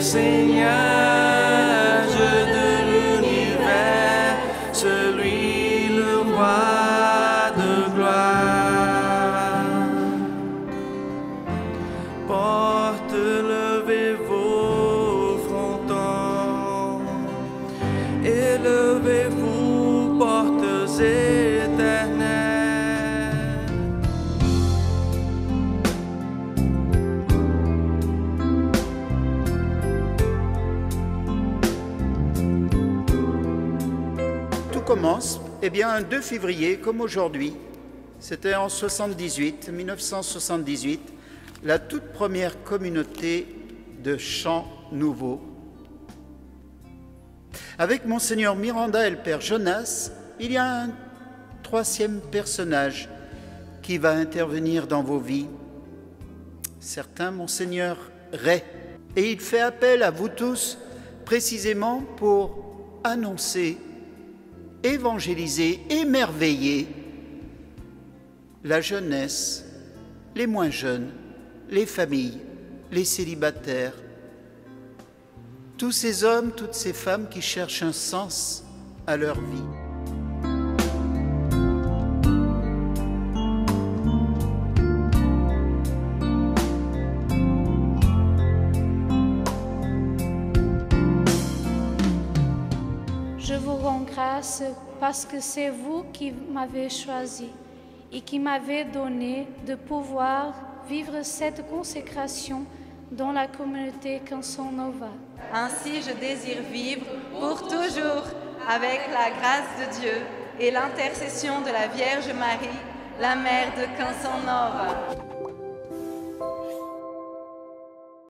Seigneur de l'univers, celui le roi de gloire. Commence, eh bien, un 2 février, comme aujourd'hui. C'était en 78, 1978, la toute première communauté de chants nouveaux. Avec Monseigneur Miranda et le Père Jonas, il y a un troisième personnage qui va intervenir dans vos vies. Certains, Monseigneur Ray. Et il fait appel à vous tous précisément pour annoncer évangéliser, émerveiller la jeunesse, les moins jeunes, les familles, les célibataires, tous ces hommes, toutes ces femmes qui cherchent un sens à leur vie. Parce que c'est vous qui m'avez choisi et qui m'avez donné de pouvoir vivre cette consécration dans la communauté Canson. Ainsi, je désire vivre pour toujours avec la grâce de Dieu et l'intercession de la Vierge Marie, la mère de Canson.